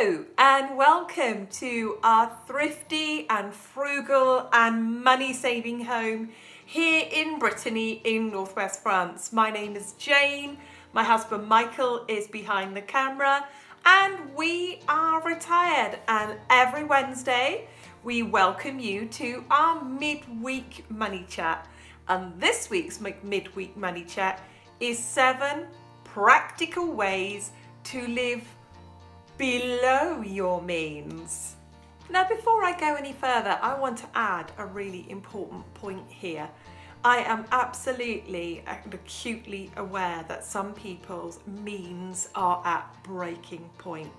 Hello and welcome to our thrifty and frugal and money saving home here in Brittany in northwest France. My name is Jane, my husband Michael is behind the camera. And we are retired. And every Wednesday we welcome you to our midweek money chat. And this week's midweek money chat is seven practical ways to live below your means. Now before I go any further, I want to add a really important point here. I am absolutely and acutely aware that some people's means are at breaking point.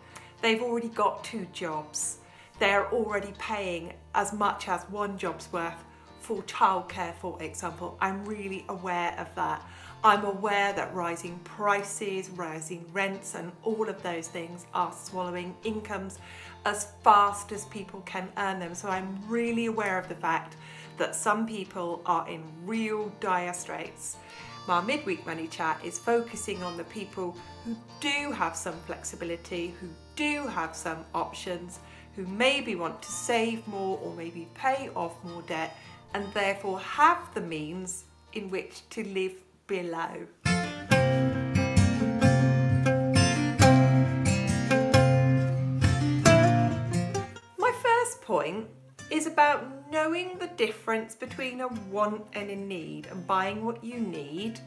They've already got two jobs. They're already paying as much as one job's worth for childcare, for example. I'm really aware of that. I'm aware that rising prices, rising rents, and all of those things are swallowing incomes as fast as people can earn them. So I'm really aware of the fact that some people are in real dire straits. My midweek money chat is focusing on the people who do have some flexibility, who do have some options, who maybe want to save more or maybe pay off more debt and therefore have the means in which to live below. My first point is about knowing the difference between a want and a need and buying what you need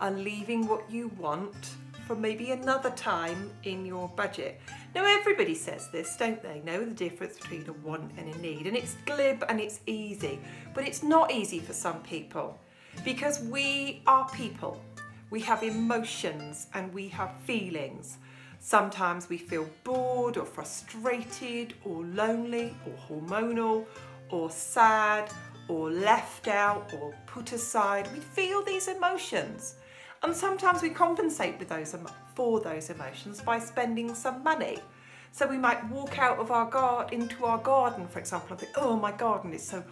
and leaving what you want for maybe another time in your budget. Now everybody says this, don't they? Know the difference between a want and a need. And it's glib and it's easy, but it's not easy for some people because we are people. We have emotions and we have feelings. Sometimes we feel bored or frustrated or lonely or hormonal or sad or left out or put aside. We feel these emotions. And sometimes we compensate with those for those emotions by spending some money. So we might walk out of our garden into our garden, for example, and think, oh, my garden is so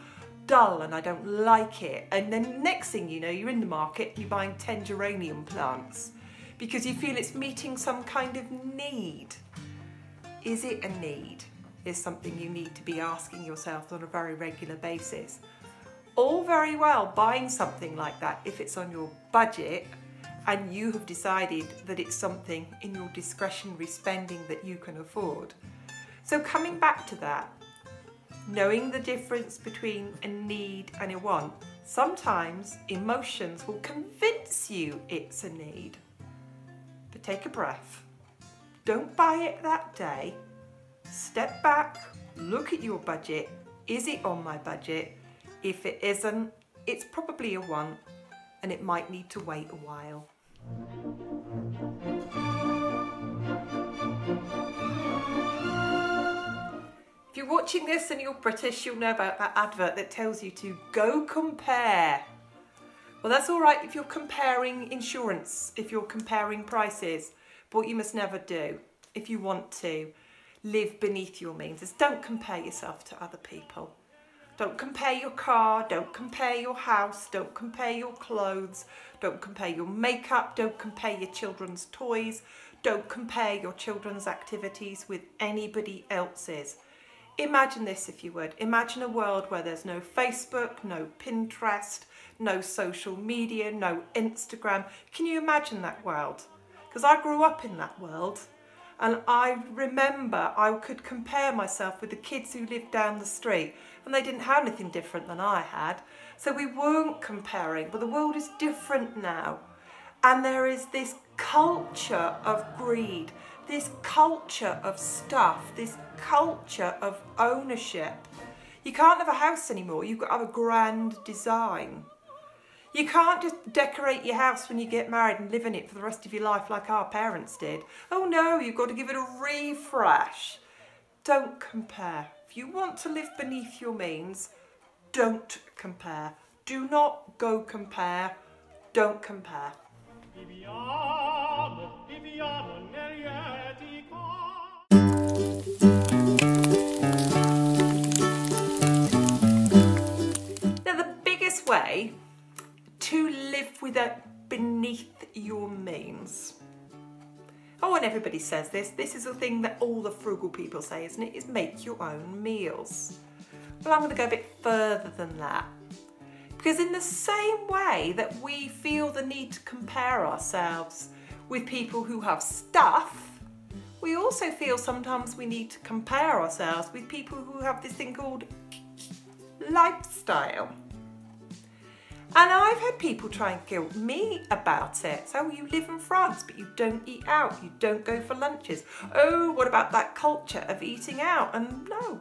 dull and I don't like it. And then next thing you know, you're in the market, you're buying 10 geranium plants because you feel it's meeting some kind of need. Is it a need? Is something you need to be asking yourself on a very regular basis. All very well buying something like that if it's on your budget and you have decided that it's something in your discretionary spending that you can afford. So coming back to that, knowing the difference between a need and a want. Sometimes emotions will convince you it's a need. But take a breath. Don't buy it that day. Step back, look at your budget. Is it on my budget? If it isn't, it's probably a want and it might need to wait a while. If you're watching this and you're British, you'll know about that advert that tells you to go compare. Well, that's all right if you're comparing insurance, if you're comparing prices, but what you must never do if you want to live beneath your means is don't compare yourself to other people. Don't compare your car, don't compare your house, don't compare your clothes, don't compare your makeup, don't compare your children's toys, don't compare your children's activities with anybody else's. Imagine this if you would. Imagine a world where there's no Facebook, no Pinterest, no social media, no Instagram. Can you imagine that world? Because I grew up in that world and I remember I could compare myself with the kids who lived down the street and they didn't have anything different than I had. So we weren't comparing, but the world is different now. And there is this culture of greed this culture of stuff, this culture of ownership. You can't have a house anymore, you've got to have a grand design. You can't just decorate your house when you get married and live in it for the rest of your life like our parents did. Oh no, you've got to give it a refresh. Don't compare. If you want to live beneath your means, don't compare. Do not go compare. Don't compare. Now the biggest way to live with it beneath your means. oh, and everybody says this, this is the thing that all the frugal people say, isn't it? Is make your own meals. Well, I'm going to go a bit further than that. Because in the same way that we feel the need to compare ourselves with people who have stuff, we also feel sometimes we need to compare ourselves with people who have this thing called lifestyle. And I've had people try and guilt me about it. So oh, you live in France, but you don't eat out. You don't go for lunches. Oh, what about that culture of eating out? And no,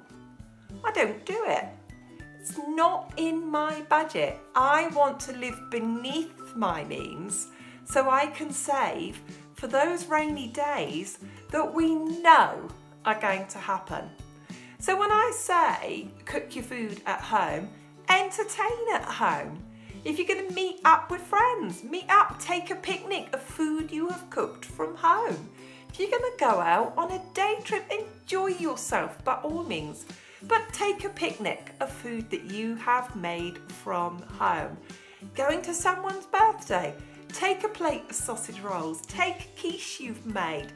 I don't do it. It's not in my budget. I want to live beneath my means so I can save for those rainy days that we know are going to happen. So when I say cook your food at home, entertain at home. If you're going to meet up with friends, meet up, take a picnic of food you have cooked from home. If you're going to go out on a day trip, enjoy yourself by all means. But take a picnic of food that you have made from home. Going to someone's birthday, take a plate of sausage rolls, take a quiche you've made,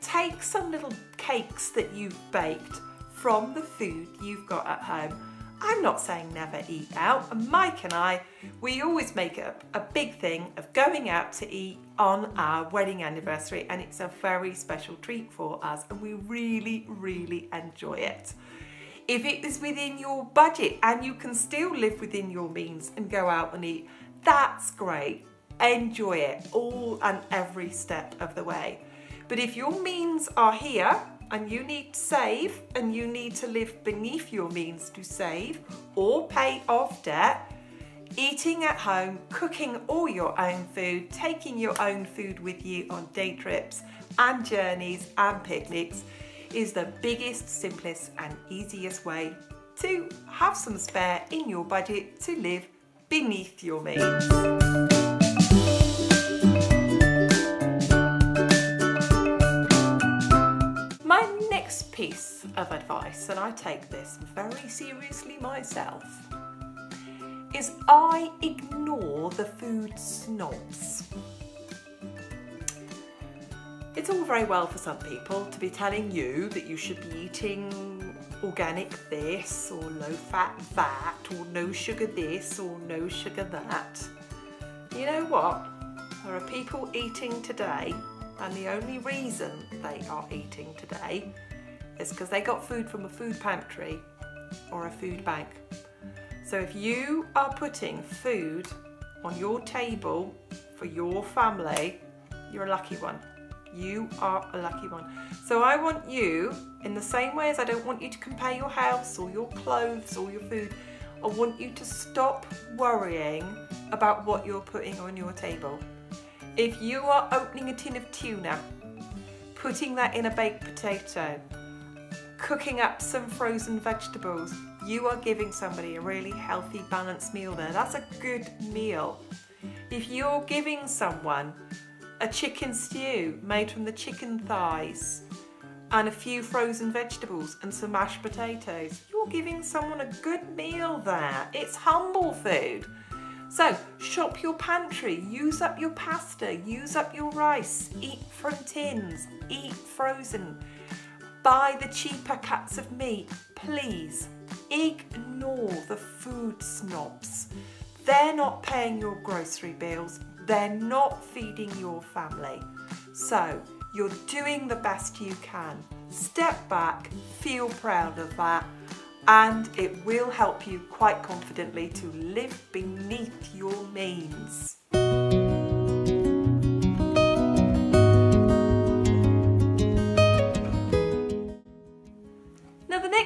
take some little cakes that you've baked from the food you've got at home. I'm not saying never eat out, and Mike and I, we always make a, a big thing of going out to eat on our wedding anniversary, and it's a very special treat for us, and we really, really enjoy it. If it is within your budget and you can still live within your means and go out and eat, that's great. Enjoy it all and every step of the way. But if your means are here and you need to save and you need to live beneath your means to save or pay off debt, eating at home, cooking all your own food, taking your own food with you on day trips and journeys and picnics is the biggest, simplest and easiest way to have some spare in your budget to live beneath your means. Piece of advice, and I take this very seriously myself, is I ignore the food snobs. It's all very well for some people to be telling you that you should be eating organic this or low fat that or no sugar this or no sugar that. You know what? There are people eating today and the only reason they are eating today is because they got food from a food pantry or a food bank. So if you are putting food on your table for your family, you're a lucky one. You are a lucky one. So I want you, in the same way as I don't want you to compare your house or your clothes or your food, I want you to stop worrying about what you're putting on your table. If you are opening a tin of tuna, putting that in a baked potato, cooking up some frozen vegetables, you are giving somebody a really healthy, balanced meal there. That's a good meal. If you're giving someone a chicken stew made from the chicken thighs and a few frozen vegetables and some mashed potatoes. You're giving someone a good meal there. It's humble food. So shop your pantry, use up your pasta, use up your rice, eat from tins, eat frozen, buy the cheaper cuts of meat. Please ignore the food snobs. They're not paying your grocery bills, they're not feeding your family. So you're doing the best you can. Step back, feel proud of that, and it will help you quite confidently to live beneath your means.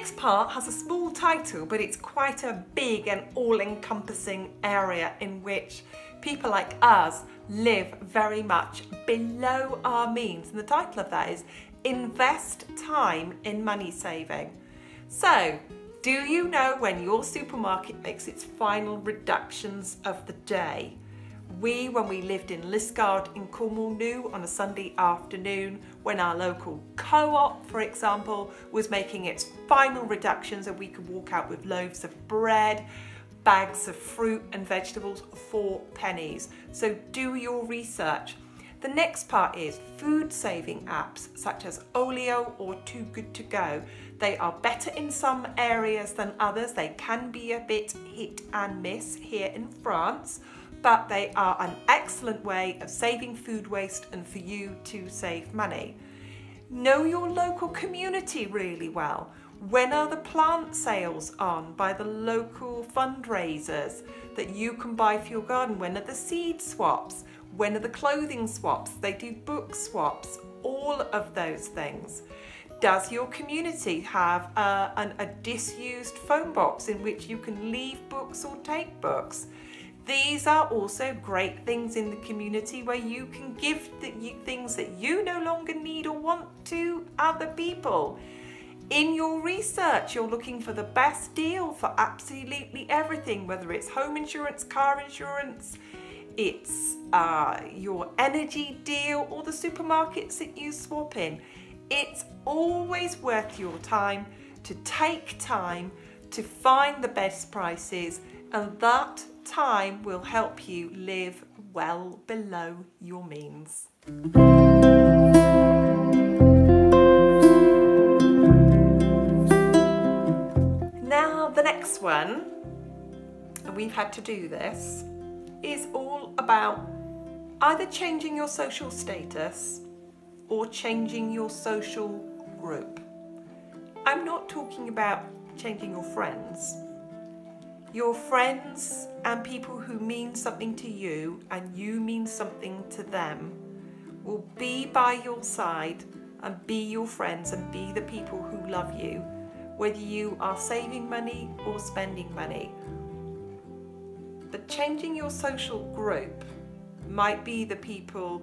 Next part has a small title but it's quite a big and all-encompassing area in which people like us live very much below our means. And the title of that is Invest Time in Money Saving. So, do you know when your supermarket makes its final reductions of the day? We, when we lived in Liskeard in Cornwall, knew on a Sunday afternoon when our local co-op, for example, was making its final reductions and we could walk out with loaves of bread, bags of fruit and vegetables for pennies. So do your research. The next part is food saving apps such as Olio or Too Good To Go. They are better in some areas than others. They can be a bit hit and miss here in France, but they are an excellent way of saving food waste and for you to save money. Know your local community really well. When are the plant sales on by the local fundraisers that you can buy for your garden? When are the seed swaps? When are the clothing swaps? They do book swaps, all of those things. Does your community have a, an, a disused phone box in which you can leave books or take books? These are also great things in the community where you can give the, things that you no longer need or want to other people. In your research, you're looking for the best deal for absolutely everything, whether it's home insurance, car insurance, it's uh, your energy deal or the supermarkets that you swap in. It's always worth your time to take time to find the best prices and that time will help you live well below your means. Now the next one, and we've had to do this, is all about either changing your social status or changing your social group. I'm not talking about changing your friends. Your friends and people who mean something to you and you mean something to them will be by your side and be your friends and be the people who love you, whether you are saving money or spending money. But changing your social group might be the people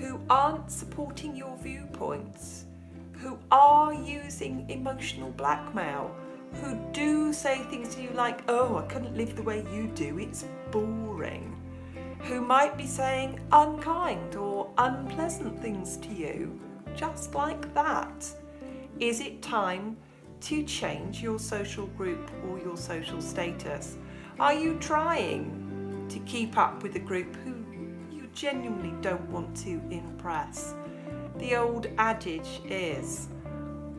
who aren't supporting your viewpoints, who are using emotional blackmail, who do say things to you like, oh, I couldn't live the way you do, it's boring, who might be saying unkind or unpleasant things to you, just like that. Is it time to change your social group or your social status? Are you trying to keep up with a group who you genuinely don't want to impress? The old adage is,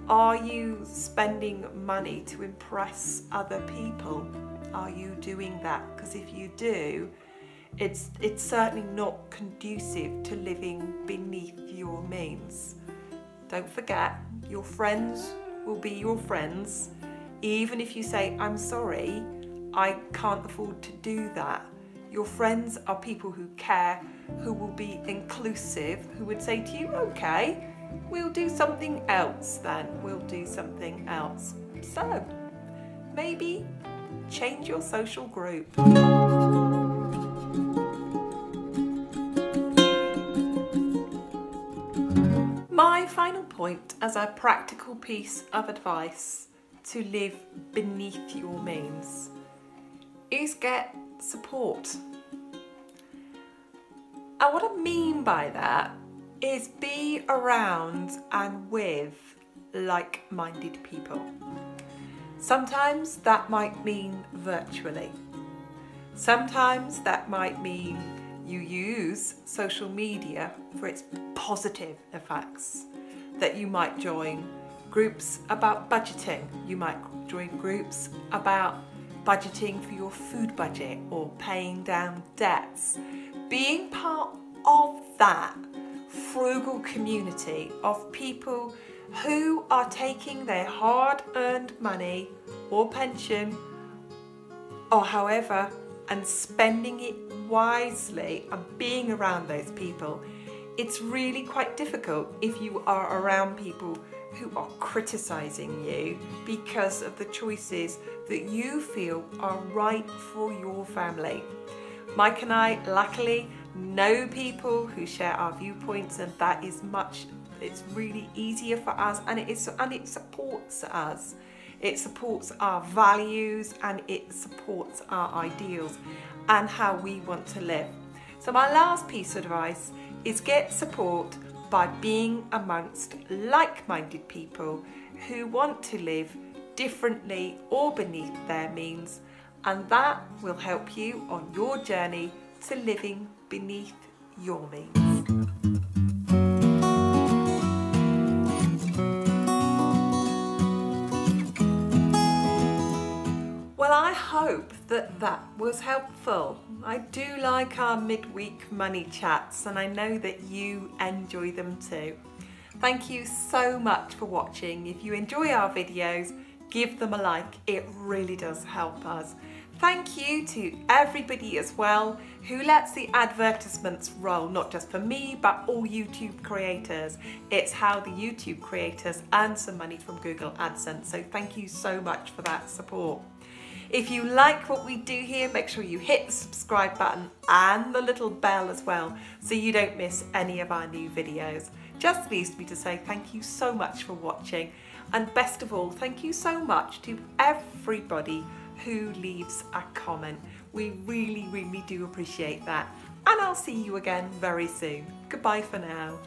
are you spending money to impress other people? Are you doing that? Because if you do, it's, it's certainly not conducive to living beneath your means. Don't forget, your friends will be your friends. Even if you say, I'm sorry, I can't afford to do that. Your friends are people who care, who will be inclusive, who would say to you, okay, we'll do something else then, we'll do something else. So, maybe change your social group. My final point as a practical piece of advice to live beneath your means is get support. And what I mean by that is be around and with like minded people. Sometimes that might mean virtually. Sometimes that might mean you use social media for its positive effects. That you might join groups about budgeting, you might join groups about budgeting for your food budget or paying down debts. Being part of that frugal community of people who are taking their hard earned money or pension or however and spending it wisely and being around those people, it's really quite difficult if you are around people who are criticising you because of the choices that you feel are right for your family. Mike and I, luckily, know people who share our viewpoints, and that is much, it's really easier for us and it, is, and it supports us. It supports our values and it supports our ideals and how we want to live. So, my last piece of advice is get support by being amongst like minded people who want to live differently or beneath their means, and that will help you on your journey to living beneath your means. Well, I hope that that was helpful. I do like our midweek money chats and I know that you enjoy them too. Thank you so much for watching. If you enjoy our videos, give them a like. It really does help us. Thank you to everybody as well who lets the advertisements roll, not just for me, but all YouTube creators. It's how the YouTube creators earn some money from Google AdSense. So thank you so much for that support. If you like what we do here, make sure you hit the subscribe button and the little bell as well so you don't miss any of our new videos. Just leaves me to say thank you so much for watching and best of all, thank you so much to everybody who leaves a comment. We really, really do appreciate that. And I'll see you again very soon. Goodbye for now.